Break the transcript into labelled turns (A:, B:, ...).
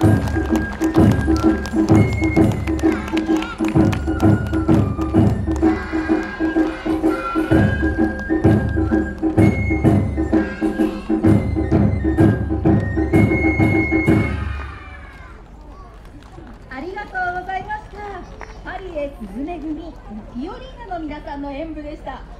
A: ありがとうございましたパリへスズメ組フィオリーナの皆さんの演舞でした。